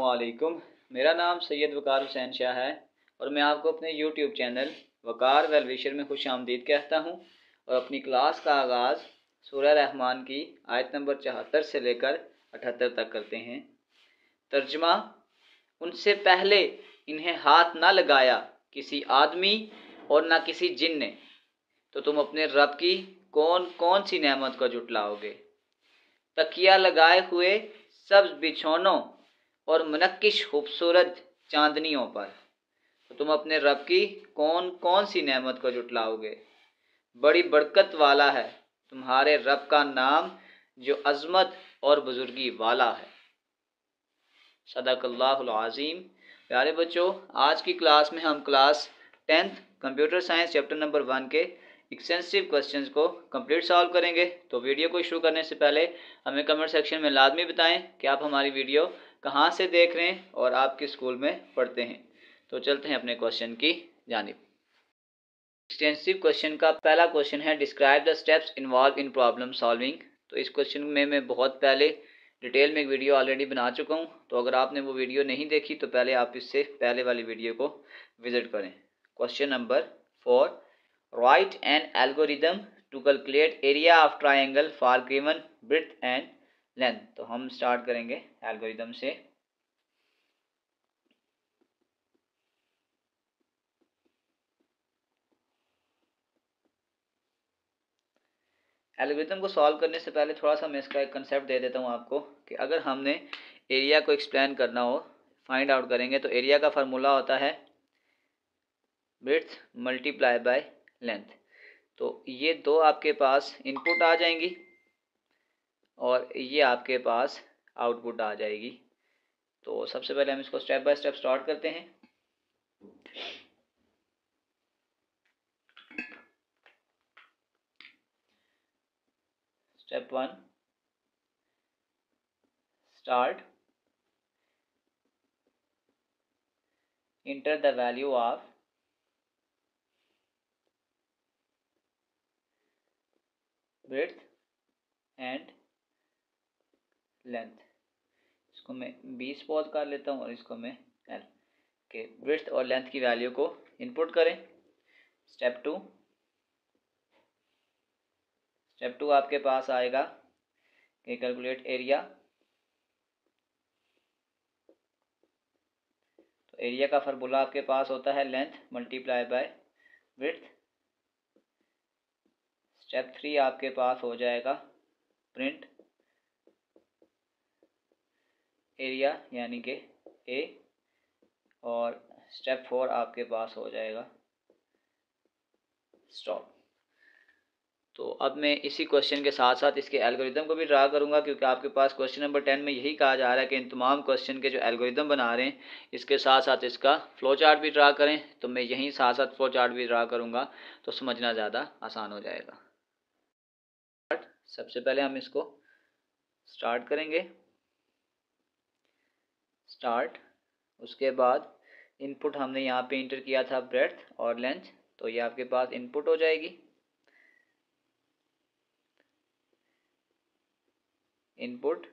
असलकुम मेरा नाम सैयद वकार हुसैन शाह है और मैं आपको अपने यूट्यूब चैनल वकार वेलविशर में खुश आमदीद कहता हूँ और अपनी क्लास का आगाज़ सूर्य रहमान की आयत नंबर चौहत्तर से लेकर अठहत्तर तक करते हैं। तर्जमा, उनसे पहले इन्हें हाथ ना लगाया किसी आदमी और न किसी जिन ने तो तुम अपने रब की कौन कौन सी नेमत को जुटलाओगे? तकिया लगाए हुए सब्ज बिछौनों और मनक्किश खूबसूरत चांदनियों पर। तो तुम अपने रब की कौन कौन सी नेमत को जुटलाओगे? बड़ी बरकत वाला है। तुम्हारे रब का नाम जो अजमत और बुजुर्गी वाला है। सदाकल्लाज़ीम प्यारे बच्चों, आज की क्लास में हम class tenth, computer science, chapter number one के एक्सटेंसिव क्वेश्चंस को कंप्लीट सॉल्व करेंगे। तो वीडियो को शुरू करने से पहले हमें कमेंट सेक्शन में लाजमी बताएँ कि आप हमारी वीडियो कहाँ से देख रहे हैं और आप किस स्कूल में पढ़ते हैं? तो चलते हैं अपने क्वेश्चन की जानब। एक्सटेंसिव क्वेश्चन का पहला क्वेश्चन है describe the steps involve in problem solving तो इस क्वेश्चन में मैं बहुत पहले डिटेल में एक वीडियो ऑलरेडी बना चुका हूँ। तो अगर आपने वो वीडियो नहीं देखी तो पहले आप इससे पहले वाली वीडियो को विज़िट करें। Question number four write an algorithm to calculate area of triangle for given width and length. तो हम स्टार्ट करेंगे एल्गोरिदम से। एल्गोरिथम को सॉल्व करने से पहले थोड़ा सा मैं इसका एक कंसेप्ट दे देता हूँ आपको कि अगर हमने एरिया को एक्सप्लेन करना हो फाइंड आउट करेंगे तो एरिया का फार्मूला होता है ब्रिथ मल्टीप्लाई बाय लेंथ तो ये दो आपके पास इनपुट आ जाएँगी। और ये आपके पास आउटपुट आ जाएगी। तो सबसे पहले हम इसको स्टेप बाय स्टेप स्टार्ट करते हैं। Step one start enter the value of breadth and length. इसको मैं बीस पॉज कर लेता हूँ और इसको मैं एल। के ब्रेथ और लेंथ की वैल्यू को इनपुट करें। स्टेप टू स्टेप टू आपके पास आएगा कि कैलकुलेट एरिया तो एरिया का फार्मूला आपके पास होता है length multiply by breadth step three आपके पास हो जाएगा प्रिंट एरिया यानी कि ए और स्टेप फोर आपके पास हो जाएगा। स्टॉप तो अब मैं इसी क्वेश्चन के साथ साथ इसके एल्गोरिदम को भी ड्रा करूँगा, क्योंकि आपके पास क्वेश्चन नंबर टेन में यही कहा जा रहा है कि इन तमाम क्वेश्चन के जो एल्गोरिदम बना रहे हैं, इसके साथ साथ इसका फ्लो चार्ट भी ड्रा करें। तो मैं यहीं साथ साथ फ्लो चार्ट भी ड्रा करूँगा तो समझना ज़्यादा आसान हो जाएगा। सबसे पहले हम इसको स्टार्ट करेंगे। स्टार्ट उसके बाद इनपुट हमने यहाँ पे इंटर किया था ब्रेथ और लेंथ तो ये आपके पास इनपुट हो जाएगी। इनपुट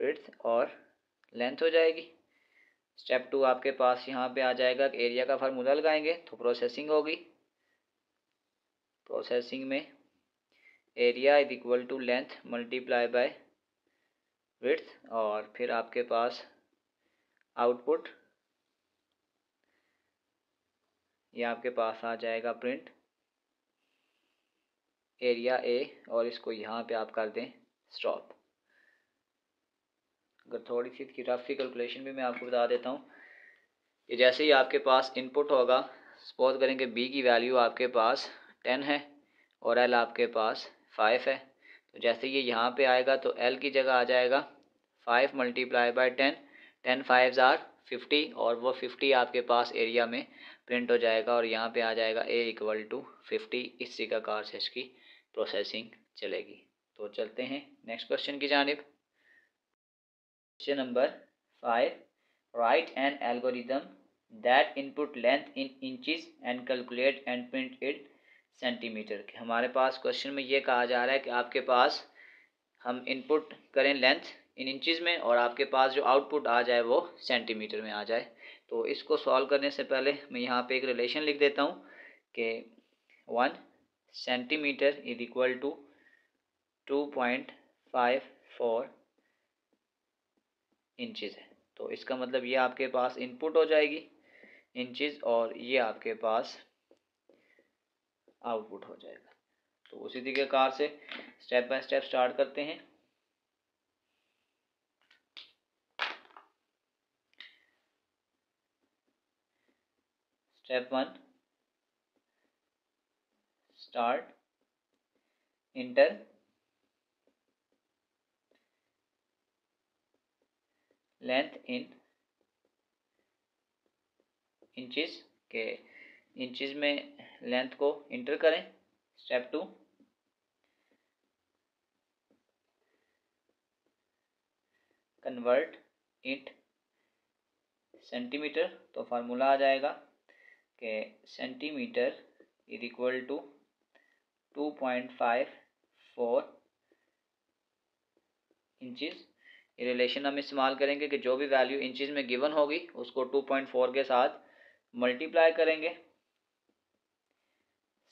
ब्रेथ और लेंथ हो जाएगी। स्टेप टू आपके पास यहाँ पे आ जाएगा एरिया का फार्मूला लगाएँगे तो प्रोसेसिंग होगी। प्रोसेसिंग में area is equal to length multiply by width और फिर आपके पास आउटपुट। ये आपके पास आ जाएगा प्रिंट। एरिया ए और इसको यहाँ पे आप कर दें स्टॉप। अगर थोड़ी सी इसकी रफी कैलकुलेशन भी मैं आपको बता देता हूँ। कि जैसे ही आपके पास इनपुट होगा, सपोज़ करेंगे बी की वैल्यू आपके पास टेन है और एल आपके पास फाइव है। तो जैसे ये यहाँ पे आएगा तो एल की जगह आ जाएगा। Five multiply by ten ten five are fifty और वो फिफ्टी आपके पास एरिया में प्रिंट हो जाएगा और यहाँ पे आ जाएगा ए इक्वल टू फिफ्टी। इस से इसकी प्रोसेसिंग चलेगी। तो चलते हैं नेक्स्ट क्वेश्चन की जानब। Question number five, write an algorithm that input length in inches and calculate and print it centimetre. के हमारे पास क्वेश्चन में ये कहा जा रहा है कि आपके पास हम इनपुट करें लेंथ इन इंचज़ में और आपके पास जो आउटपुट आ जाए वो सेंटीमीटर में आ जाए। तो इसको सॉल्व करने से पहले मैं यहाँ पे एक रिलेशन लिख देता हूँ कि one centimetre is equal to two point five four inches है। तो इसका मतलब ये आपके पास इनपुट हो जाएगी इंचज़ और ये आपके पास आउटपुट हो जाएगा। तो उसी तरीके कार से स्टेप बाय स्टेप स्टार्ट करते हैं। Step one start enter length in inches के इंचेस में लेंथ को इंटर करें. Step two convert into centimetre तो फार्मूला आ जाएगा. Centimetre is equal to two point five four inches ये रिलेशन हम इस्तेमाल करेंगे कि जो भी वैल्यू इंचज़ में गिवन होगी, उसको टू पॉइंट फोर के साथ मल्टीप्लाई करेंगे.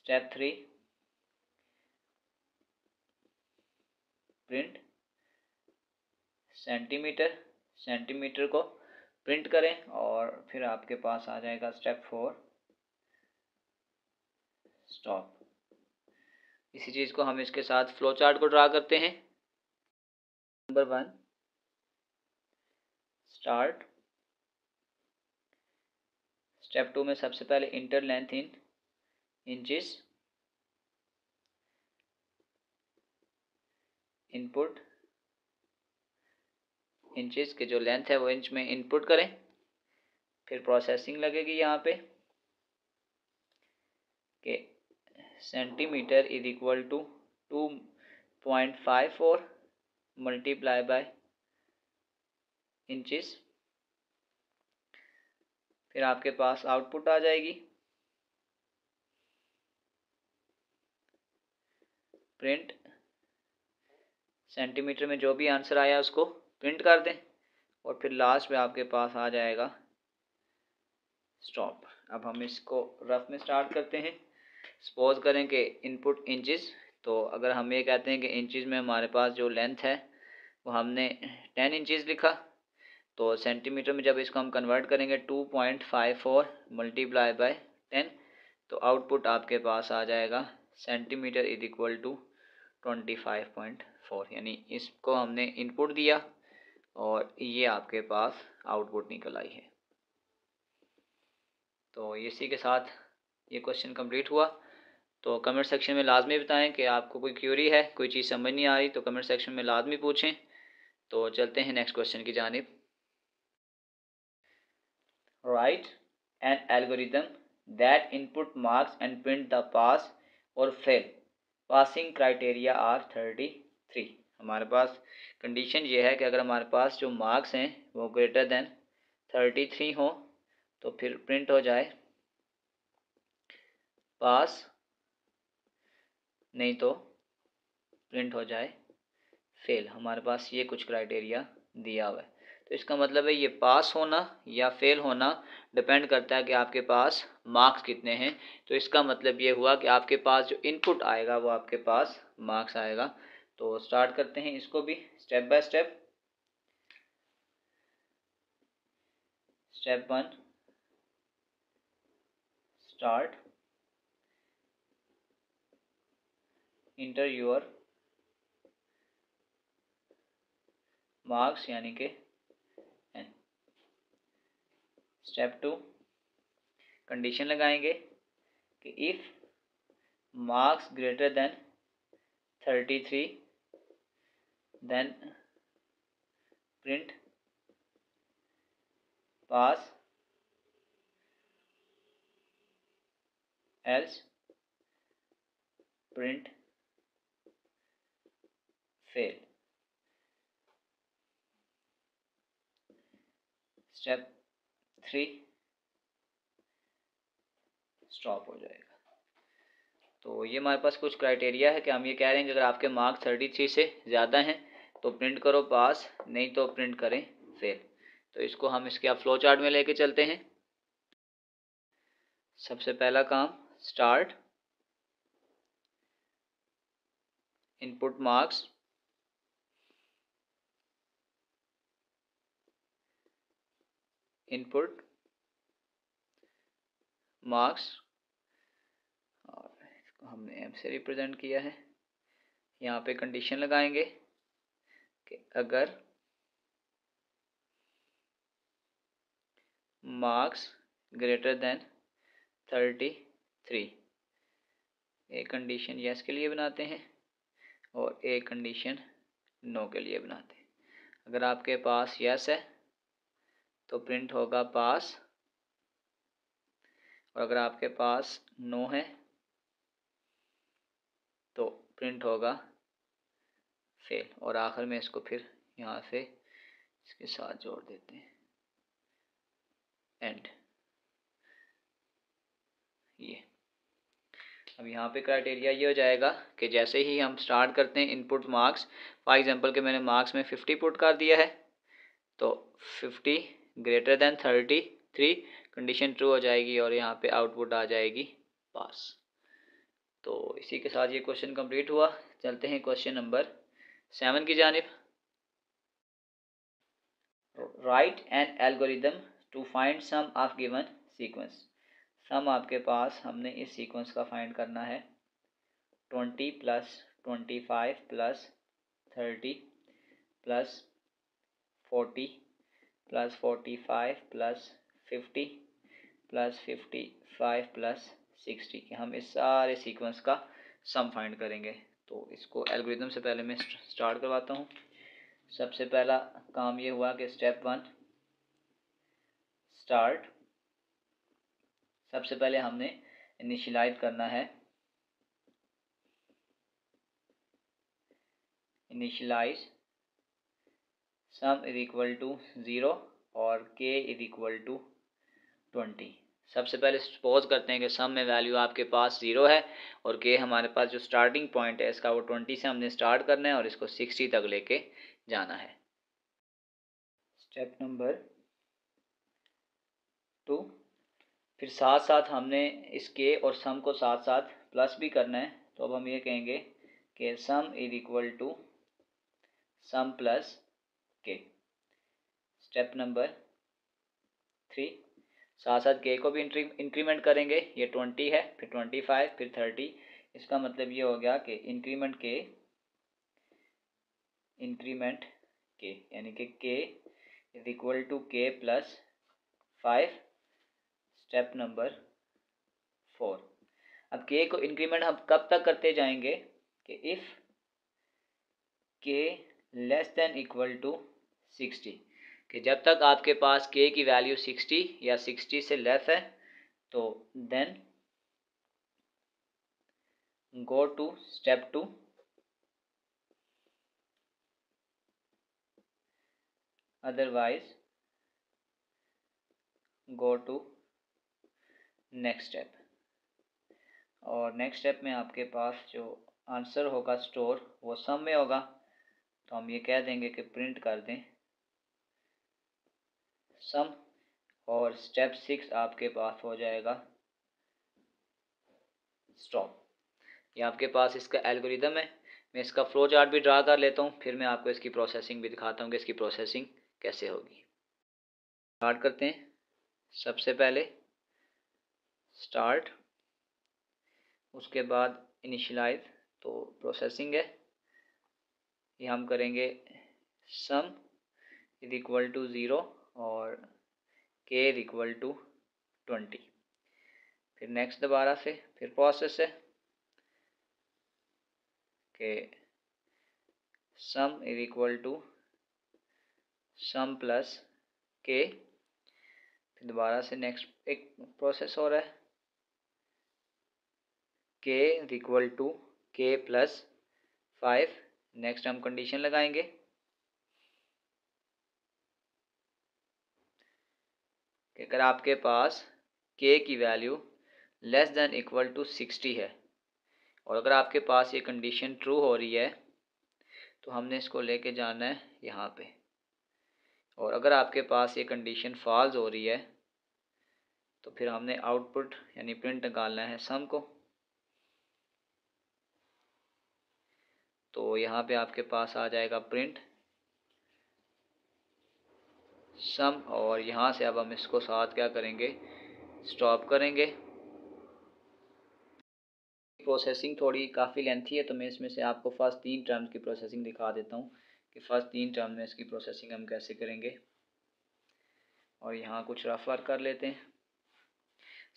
Step three print centimetre centimetre को प्रिंट करें और फिर आपके पास आ जाएगा स्टेप फोर स्टॉप इसी चीज़ को हम इसके साथ फ्लो चार्ट को ड्रा करते हैं। Number one start step two में सबसे पहले enter length in inches input inches के जो लेंथ है वो इंच में इनपुट करें। फिर प्रोसेसिंग लगेगी यहाँ पे। कि centimetre is equal to two point five four multiply by inches फिर आपके पास आउटपुट आ जाएगी। प्रिंट सेंटीमीटर में जो भी आंसर आया उसको प्रिंट कर दें और फिर लास्ट में आपके पास आ जाएगा स्टॉप अब हम इसको रफ में स्टार्ट करते हैं। सपोज़ करें कि इनपुट इंचज़ तो अगर हम ये कहते हैं कि इंचज़ में हमारे पास जो लेंथ है, वो हमने टेन इंचज़ लिखा तो सेंटीमीटर में जब इसको हम कन्वर्ट करेंगे two point five four multiply by ten तो आउटपुट आपके पास आ जाएगा centimetre is equal to twenty five point four यानी इसको हमने इनपुट दिया और ये आपके पास आउटपुट निकल आई है। तो इसी के साथ ये क्वेश्चन कंप्लीट हुआ। तो कमेंट सेक्शन में लाजमी बताएँ कि आपको कोई क्यूरी है, कोई चीज़ समझ नहीं आ रही तो कमेंट सेक्शन में लाजमी पूछें। तो चलते हैं नेक्स्ट क्वेश्चन की जानब। Write an algorithm that input marks and print the pass और fail passing criteria are thirty three हमारे पास कंडीशन ये है कि अगर हमारे पास जो मार्क्स हैं, वो ग्रेटर देन थर्टी थ्री हों तो फिर प्रिंट हो जाए। पास नहीं तो प्रिंट हो जाए फेल हमारे पास ये कुछ क्राइटेरिया दिया हुआ है। तो इसका मतलब है ये पास होना या फेल होना डिपेंड करता है कि आपके पास मार्क्स कितने हैं। तो इसका मतलब ये हुआ कि आपके पास जो इनपुट आएगा वो आपके पास मार्क्स आएगा। तो स्टार्ट करते हैं इसको भी step by step step one start enter your marks यानी कि स्टेप टू कंडीशन लगाएँगे कि if marks greater than thirty three then print pass else print fail step three stop हो जाएगा। तो ये हमारे पास कुछ क्राइटेरिया है कि हम ये कह रहे हैं कि अगर आपके मार्क्स थर्टी थ्री से ज़्यादा हैं तो प्रिंट करो पास नहीं तो प्रिंट करें फेल तो इसको हम इसके आप फ्लो चार्ट में लेके चलते हैं। सबसे पहला काम start input marks input marks और इसको हमने एम से रिप्रेजेंट किया है। यहाँ पे कंडीशन लगाएँगे कि अगर marks greater than thirty three एक कंडीशन यस के लिए बनाते हैं और एक कंडीशन नो के लिए बनाते हैं। अगर आपके पास यस है तो प्रिंट होगा पास। और अगर आपके पास नो है तो प्रिंट होगा फेल और आखिर में इसको फिर यहाँ से इसके साथ जोड़ देते हैं। एंड ये। अब यहाँ पे क्राइटेरिया ये हो जाएगा कि जैसे ही हम स्टार्ट करते हैं इनपुट मार्क्स फॉर एग्जांपल के मैंने मार्क्स में फिफ्टी पुट कर दिया है तो fifty greater than thirty three condition true हो जाएगी और यहाँ पे आउटपुट आ जाएगी पास। तो इसी के साथ ये क्वेश्चन कंप्लीट हुआ। चलते हैं क्वेश्चन नंबर सेवन की जानब। Write an algorithm to find sum of given sequence. Sum आपके पास, हमने इस सीक्वेंस का फाइंड करना है। Twenty plus twenty five plus thirty plus forty plus forty five plus fifty plus fifty five plus sixty कि हम इस सारे सीक्वेंस का सम फाइंड करेंगे। तो इसको एल्गोरिदम से पहले मैं स्टार्ट करवाता हूँ। सबसे पहला काम ये हुआ कि स्टेप वन स्टार्ट सबसे पहले हमने इनिशियलाइज करना है। Initialize sum is equal to zero और K is equal to twenty सबसे पहले सपोज़ करते हैं कि सम में वैल्यू आपके पास ज़ीरो है और के हमारे पास जो स्टार्टिंग पॉइंट है, इसका वो ट्वेंटी से हमने स्टार्ट करना है और इसको सिक्सटी तक लेके जाना है। स्टेप नंबर टू फिर साथ साथ हमने इस के और सम को साथ साथ प्लस भी करना है। तो अब हम ये कहेंगे कि sum is equal to sum plus step number three. साथ साथ के को भी इंक्रीमेंट करेंगे। ये ट्वेंटी है, फिर ट्वेंटी फाइव फिर थर्टी इसका मतलब ये हो गया कि इंक्रीमेंट के इंक्रीमेंट के यानी कि K is equal to K plus five step number four अब के को इंक्रीमेंट हम कब तक करते जाएँगे कि if K less than equal to sixty कि जब तक आपके पास के की वैल्यू सिक्सटी या सिक्सटी से लेस है तो then go to step two otherwise go to next step और नेक्स्ट स्टेप में आपके पास जो आंसर होगा स्टोर वो सम में होगा। तो हम ये कह देंगे कि प्रिंट कर दें। सम और स्टेप सिक्स आपके पास हो जाएगा स्टॉप ये आपके पास इसका एल्गोरिदम है। मैं इसका फ्लो चार्ट भी ड्रा कर लेता हूँ, फिर मैं आपको इसकी प्रोसेसिंग भी दिखाता हूँ कि इसकी प्रोसेसिंग कैसे होगी। स्टार्ट करते हैं। सबसे पहले स्टार्ट उसके बाद इनिशलाइज तो प्रोसेसिंग है। ये हम करेंगे sum is equal to zero और के इक्वल टू ट्वेंटी फिर नेक्स्ट दोबारा से, फिर प्रोसेस है। K sum is equal to sum plus K फिर दोबारा से नेक्स्ट एक प्रोसेस हो। रहा है K equal to K plus five next हम कंडीशन लगाएँगे। अगर आपके पास के की value less than equal to sixty है, और अगर आपके पास ये कंडीशन ट्रू हो रही है तो हमने इसको लेके जाना है यहाँ पे। और अगर आपके पास ये कंडीशन फॉल्स हो रही है तो फिर हमने आउटपुट यानी प्रिंट निकालना है सम को। तो यहाँ पे आपके पास आ जाएगा प्रिंट सम और यहाँ से अब हम इसको साथ क्या करेंगे? स्टॉप करेंगे। प्रोसेसिंग थोड़ी काफ़ी लेंथी है तो मैं इसमें से आपको फ़र्स्ट तीन टर्म्स की प्रोसेसिंग दिखा देता हूँ कि फ़र्स्ट तीन टर्म में इसकी प्रोसेसिंग हम कैसे करेंगे। और यहाँ कुछ रफ वर्क कर लेते हैं।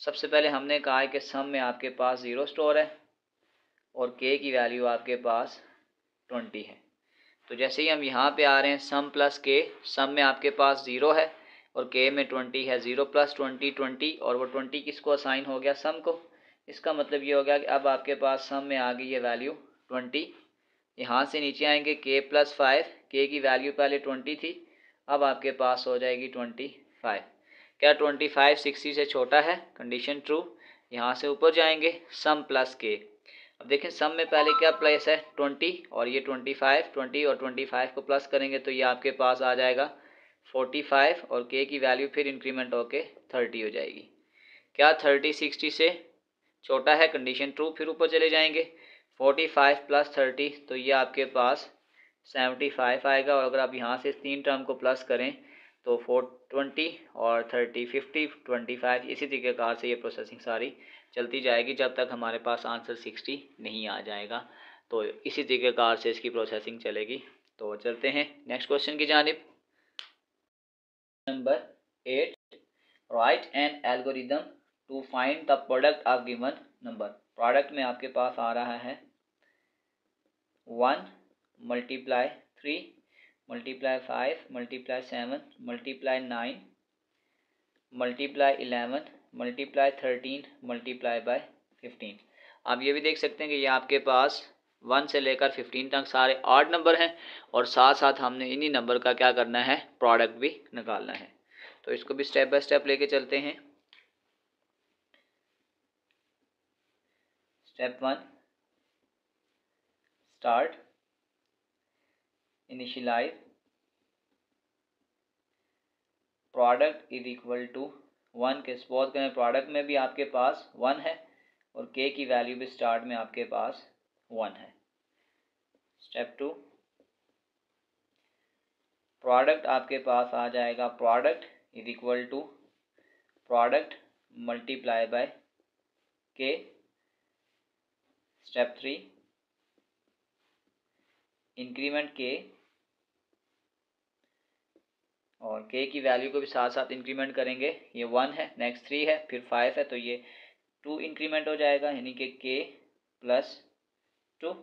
सबसे पहले हमने कहा है कि सम में आपके पास ज़ीरो स्टोर है और के की वैल्यू आपके पास ट्वेंटी है। तो जैसे ही हम यहाँ पे आ रहे हैं सम प्लस के सम में आपके पास ज़ीरो है और के में ट्वेंटी है ज़ीरो प्लस ट्वेंटी ट्वेंटी और वो ट्वेंटी किसको असाइन हो गया? सम को। इसका मतलब ये हो गया कि अब आपके पास सम में आ गई है वैल्यू ट्वेंटी यहाँ से नीचे आएँगे के प्लस फाइव के की वैल्यू पहले ट्वेंटी थी, अब आपके पास हो जाएगी ट्वेंटी फाइव क्या ट्वेंटी फाइव सिक्सटी से छोटा है? कंडीशन ट्रू यहाँ से ऊपर जाएँगे सम प्लस के अब देखें सम में पहले क्या प्लस है? ट्वेंटी और ये ट्वेंटी फाइव ट्वेंटी और ट्वेंटी फाइव को प्लस करेंगे तो ये आपके पास आ जाएगा फोर्टी फाइव और के की वैल्यू फिर इंक्रीमेंट होके थर्टी हो जाएगी। क्या थर्टी सिक्सटी से छोटा है? कंडीशन ट्रू फिर ऊपर चले जाएँगे। फोर्टी फाइव प्लस थर्टी तो ये आपके पास सेवेंटी फाइव आएगा और अगर आप यहाँ से तीन टर्म को प्लस करें तो फोर ट्वेंटी और थर्टी फिफ्टी ट्वेंटी फाइव इसी तरीके कार से ये प्रोसेसिंग सारी चलती जाएगी जब तक हमारे पास आंसर सिक्सटी नहीं आ जाएगा। तो इसी तरीके कार से इसकी प्रोसेसिंग चलेगी। तो चलते हैं नेक्स्ट क्वेश्चन की जानब। Number eight write an algorithm to find the product of given number product में आपके पास आ रहा है। One multiply three multiply five multiply seven multiply nine multiply eleven multiply thirteen multiply by fifteen आप ये भी देख सकते हैं कि ये आपके पास वन से लेकर फिफ्टीन तक सारे आठ नंबर हैं और साथ साथ हमने इन्हीं नंबर का क्या करना है? प्रोडक्ट भी निकालना है। तो इसको भी स्टेप बाय स्टेप लेके चलते हैं। Step 1 start, initialize product is equal to one K suppose करें प्रोडक्ट में भी आपके पास वन है और के की वैल्यू भी स्टार्ट में आपके पास वन है। स्टेप टू प्रोडक्ट आपके पास आ जाएगा। Product is equal to product multiply by K step three increment K और के की वैल्यू को भी साथ साथ इंक्रीमेंट करेंगे। ये वन है नेक्स्ट थ्री है, फिर फाइव है तो ये टू इंक्रीमेंट हो जाएगा, यानी कि के प्लस टू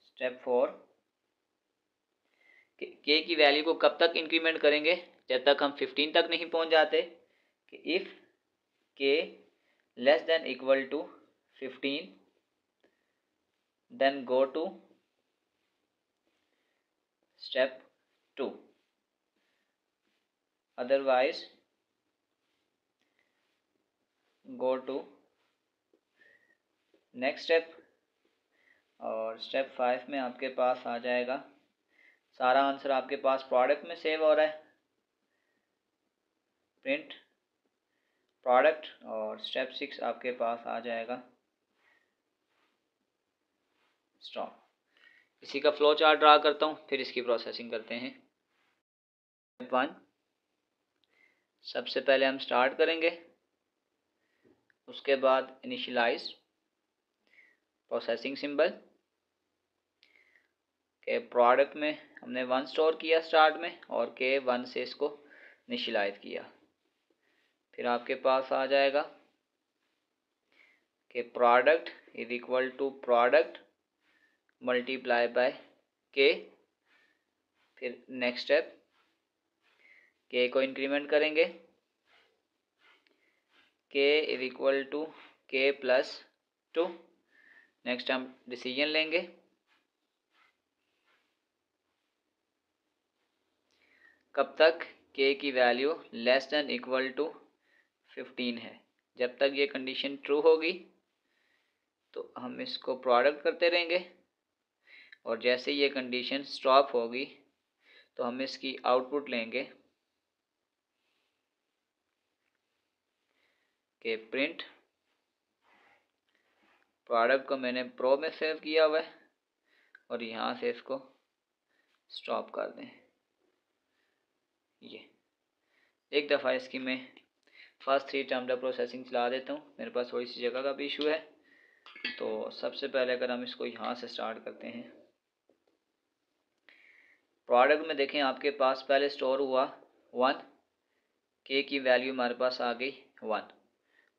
स्टेप फोर के की वैल्यू को कब तक इंक्रीमेंट करेंगे? जब तक हम फिफ्टीन तक नहीं पहुँच जाते। कि if K less than equal to 15 then go to step 2 otherwise, go to next step और स्टेप फाइव में आपके पास आ जाएगा। सारा आंसर आपके पास प्रोडक्ट में सेव हो रहा है। प्रिंट प्रोडक्ट और स्टेप सिक्स आपके पास आ जाएगा। स्ट्रॉन्ग इसी का फ्लो चार्ट ड्रा करता हूँ, फिर इसकी प्रोसेसिंग करते हैं। वन सबसे पहले हम स्टार्ट करेंगे। उसके बाद इनिशलाइज प्रोसेसिंग सिंबल के प्रोडक्ट में हमने वन स्टोर किया स्टार्ट में और के वन से इसको इनिशलाइज किया। फिर आपके पास आ जाएगा कि product is equal to product multiply by K. फिर नेक्स्ट स्टेप के को इंक्रीमेंट करेंगे K is equal to K plus two next हम डिसीज़न लेंगे। कब तक के की value less than equal to fifteen है? जब तक ये कंडीशन ट्रू होगी तो हम इसको प्रोडक्ट करते रहेंगे। और जैसे ये कंडीशन स्टॉप होगी तो हम इसकी आउटपुट लेंगे। कि प्रिंट प्रोडक्ट को मैंने प्रो में सेव किया हुआ है और यहाँ से इसको स्टॉप कर दें। ये। एक दफ़ा इसकी मैं फ़र्स्ट थ्री टर्म प्रोसेसिंग चला देता हूँ। मेरे पास थोड़ी सी जगह का भी इशू है। तो सबसे पहले अगर हम इसको यहाँ से स्टार्ट करते हैं। प्रोडक्ट में देखें, आपके पास पहले स्टोर हुआ वन के की वैल्यू हमारे पास आ गई वन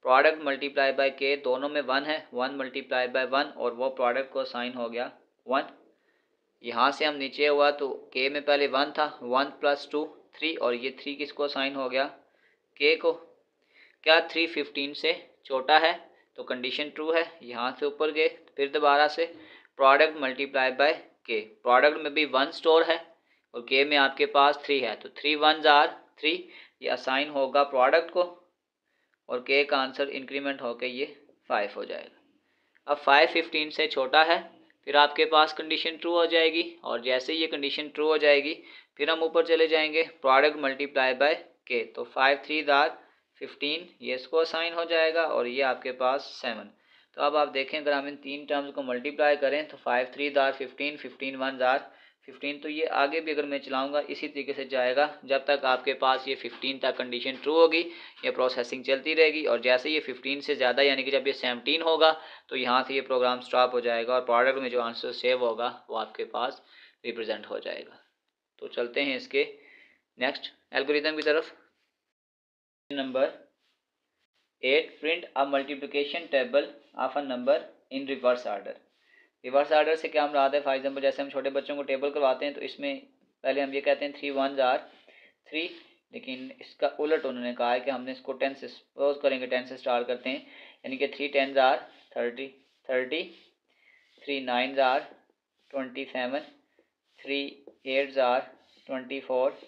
प्रोडक्ट मल्टीप्लाई बाय के दोनों में वन है वन मल्टीप्लाई बाय वन और वो प्रोडक्ट को साइन हो गया वन यहाँ से हम नीचे हुआ तो के में पहले वन था वन प्लस टू थ्री और ये थ्री किसको साइन हो गया? के को। क्या थ्री फिफ्टीन से छोटा है? तो कंडीशन ट्रू है, यहाँ से ऊपर गए, फिर दोबारा से product multiply by K product में भी वन स्टोर है, और के में आपके पास थ्री है तो थ्री वन जार थ्री ये असाइन होगा प्रोडक्ट को और के का आंसर इंक्रीमेंट होकर ये फाइव हो जाएगा। अब फाइव फिफ्टीन से छोटा है, फिर आपके पास कंडीशन ट्रू हो जाएगी और जैसे ये कंडीशन ट्रू हो जाएगी, फिर हम ऊपर चले जाएँगे प्रोडक्ट मल्टीप्लाई बाय के तो फाइव थ्री दार फिफ्टीन ये इसको असाइन हो जाएगा और ये आपके पास सेवन तो अब आप देखें, अगर हम इन तीन टर्म्स को मल्टीप्लाई करें तो फाइव थ्री दार फिफ्टीन फिफ्टीन वन दार फिफ्टीन तो ये आगे भी अगर मैं चलाऊँगा, इसी तरीके से जाएगा। जब तक आपके पास ये फिफ्टीन तक कंडीशन ट्रू होगी, ये प्रोसेसिंग चलती रहेगी और जैसे ये फिफ्टीन से ज़्यादा, यानी कि जब ये सेवनटीन होगा तो यहाँ से ये प्रोग्राम स्टॉप हो जाएगा और प्रोडक्ट में जो आंसर सेव होगा, वो आपके पास रिप्रेजेंट हो जाएगा। तो चलते हैं इसके नेक्स्ट एल्गोरिदम की तरफ़। Number eight print a multiplication table of a number in reverse order reverse order से क्या हम रहा है? फॉर एग्ज़ाम्पल जैसे हम छोटे बच्चों को टेबल करवाते हैं तो इसमें पहले हम ये कहते हैं थ्री वन जार थ्री लेकिन इसका उलट उन्होंने कहा है कि हमने इसको टेन से सपोज़ करेंगे टेन से स्टार्ट करते हैं। यानी कि थ्री टेन जार थर्टी थर्टी थ्री नाइन जार twenty seven three eight jar twenty four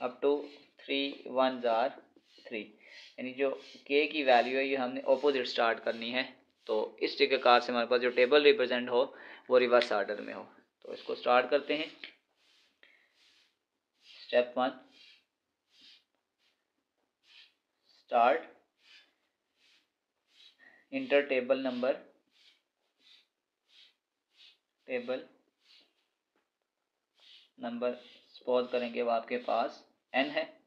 up to three one jar three यानी जो के की वैल्यू है, ये हमने अपोजिट स्टार्ट करनी है। तो इस कार से हमारे पास जो टेबल रिप्रेजेंट हो, वो रिवर्स ऑर्डर में हो। तो इसको स्टार्ट करते हैं। Step one start enter table number table number suppose करेंगे वो आपके पास एन है।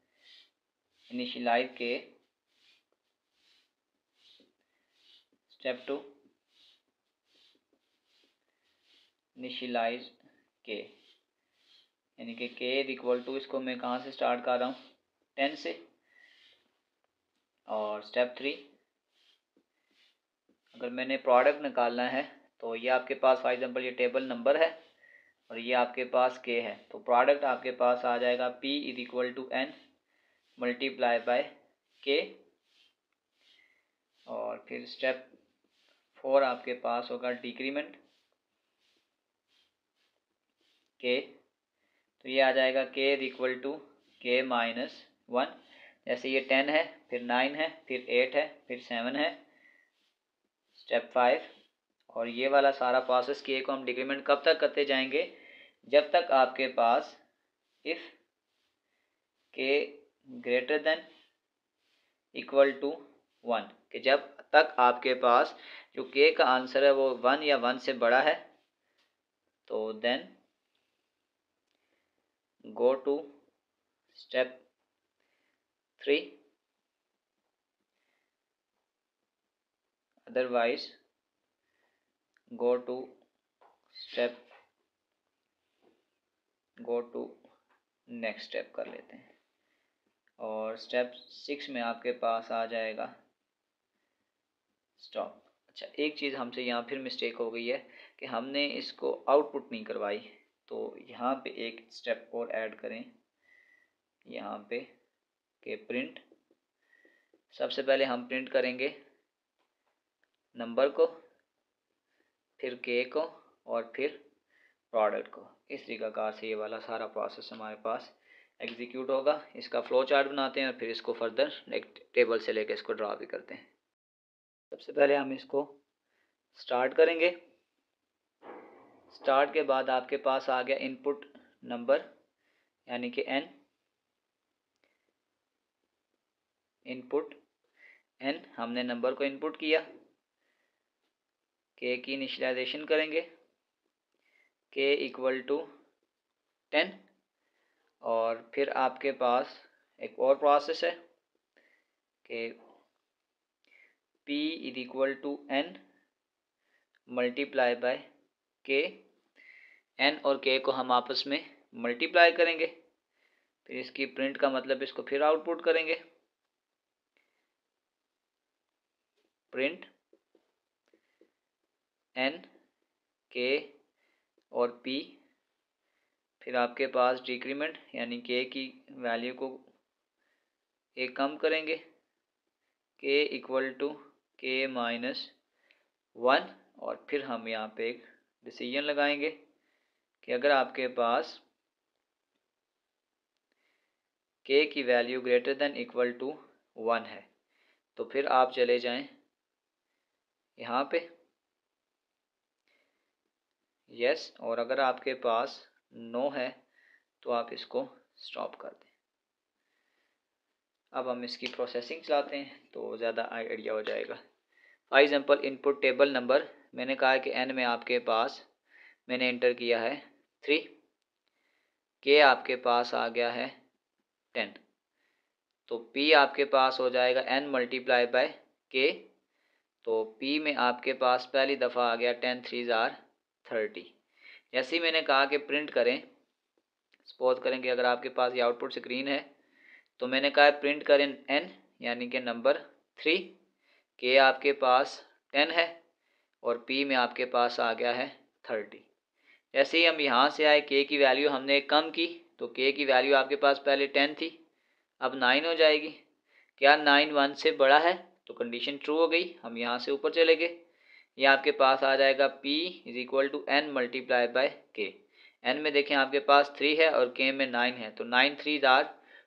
Initialize K step two initialize K यानी कि के इज़ इक्वल टू इसको मैं कहाँ से स्टार्ट कर रहा हूँ? टेन से। और स्टेप थ्री अगर मैंने प्रोडक्ट निकालना है तो ये आपके पास फॉर एग्जांपल ये टेबल नंबर है और ये आपके पास के है। तो प्रोडक्ट आपके पास आ जाएगा P is equal to N multiply by K और फिर स्टेप फोर आपके पास होगा डिक्रीमेंट के तो ये आ जाएगा K equal to K minus one जैसे ये टेन है, फिर नाइन है, फिर एट है, फिर सेवन है। स्टेप फाइव और ये वाला सारा प्रोसेस के को हम डिक्रीमेंट कब तक करते जाएँगे? जब तक आपके पास if K greater than equal to one कि जब तक आपके पास जो के का आंसर है वो वन या वन से बड़ा है तो then go to step three otherwise go to step go to next step कर लेते हैं। और स्टेप सिक्स में आपके पास आ जाएगा स्टॉप अच्छा एक चीज़ हमसे यहाँ फिर मिस्टेक हो गई है कि हमने इसको आउटपुट नहीं करवाई। तो यहाँ पे एक स्टेप और ऐड करें। यहाँ पे के प्रिंट सबसे पहले हम प्रिंट करेंगे नंबर को, फिर के को और फिर प्रोडक्ट को। इस तरीकाकार से ये वाला सारा प्रोसेस हमारे पास एग्जीक्यूट होगा। इसका फ्लो चार्ट बनाते हैं और फिर इसको फर्दर एक टेबल से लेकर इसको ड्रा भी करते हैं। सबसे पहले हम इसको स्टार्ट करेंगे। स्टार्ट के बाद आपके पास आ गया इनपुट नंबर यानी कि एन इनपुट एन हमने नंबर को इनपुट किया। के की इनिशलाइजेशन करेंगे। के इक्वल टू टेन और फिर आपके पास एक और प्रोसेस है, कि P is equal to N multiply by K N और के को हम आपस में मल्टीप्लाई करेंगे। फिर इसकी प्रिंट का मतलब इसको फिर आउटपुट करेंगे। प्रिंट एन के और पी फिर आपके पास डिक्रीमेंट यानी के की वैल्यू को एक कम करेंगे। K equal to K minus one और फिर हम यहाँ पे एक डिसीज़न लगाएँगे कि अगर आपके पास के की value greater than equal to one है तो फिर आप चले जाएँ यहाँ पे। यस और अगर आपके पास नो है तो आप इसको स्टॉप कर दें। अब हम इसकी प्रोसेसिंग चलाते हैं तो ज़्यादा आइडिया हो जाएगा। For example input table number मैंने कहा है कि एन में आपके पास, मैंने इंटर किया है थ्री के आपके पास आ गया है टेन तो पी आपके पास हो जाएगा एन मल्टीप्लाई बाय के तो पी में आपके पास पहली दफ़ा आ गया टेन थ्री ज़ार थर्टी जैसे ही मैंने कहा कि प्रिंट करें सपोज़ करें कि अगर आपके पास ये आउटपुट स्क्रीन है तो मैंने कहा है प्रिंट करें एन यानी कि नंबर थ्री के आपके पास टेन है और पी में आपके पास आ गया है थर्टी जैसे ही हम यहाँ से आए के की वैल्यू हमने कम की तो के की वैल्यू आपके पास पहले टेन थी, अब नाइन हो जाएगी. क्या नाइन वन से बड़ा है? तो कंडीशन ट्रू हो गई, हम यहाँ से ऊपर चले गए. ये आपके पास आ जाएगा P is equal to N multiply by के एन में देखें आपके पास थ्री है और के में नाइन है तो नाइन थ्री दार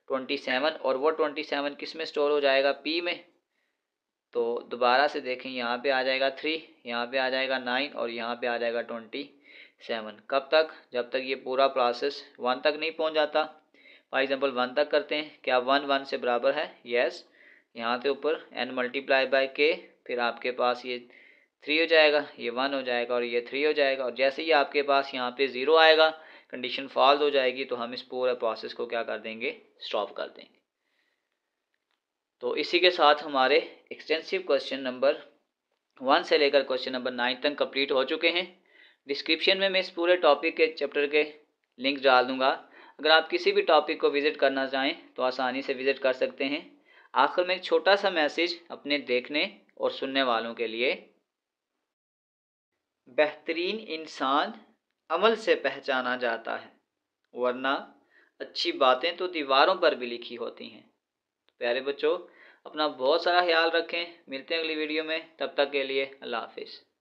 ट्वेंटी सेवन और वो ट्वेंटी सेवन किसमें स्टोर हो जाएगा? P में. तो दोबारा से देखें, यहाँ पे आ जाएगा थ्री यहाँ पे आ जाएगा नाइन और यहाँ पे आ जाएगा ट्वेंटी सेवन कब तक? जब तक ये पूरा प्रोसेस वन तक नहीं पहुँच जाता। फॉर एग्ज़ाम्पल वन तक करते हैं। क्या वन वन से बराबर है? येस यहाँ के ऊपर एन मल्टीप्लाई बाय के फिर आपके पास ये थ्री हो जाएगा, ये वन हो जाएगा और ये थ्री हो जाएगा और जैसे ही आपके पास यहाँ पे ज़ीरो आएगा कंडीशन फॉल्स हो जाएगी तो हम इस पूरे प्रोसेस को क्या कर देंगे? स्टॉप कर देंगे। तो इसी के साथ हमारे एक्सटेंसिव क्वेश्चन नंबर वन से लेकर क्वेश्चन नंबर नाइन तक कंप्लीट हो चुके हैं। डिस्क्रिप्शन में मैं इस पूरे टॉपिक के चैप्टर के लिंक डाल दूँगा। अगर आप किसी भी टॉपिक को विज़िट करना चाहें तो आसानी से विज़िट कर सकते हैं। आखिर में एक छोटा सा मैसेज अपने देखने और सुनने वालों के लिए। बेहतरीन इंसान अमल से पहचाना जाता है, वरना अच्छी बातें तो दीवारों पर भी लिखी होती हैं। प्यारे बच्चों, अपना बहुत सारा ख्याल रखें। मिलते हैं अगली वीडियो में। तब तक के लिए अल्लाह हाफिज़।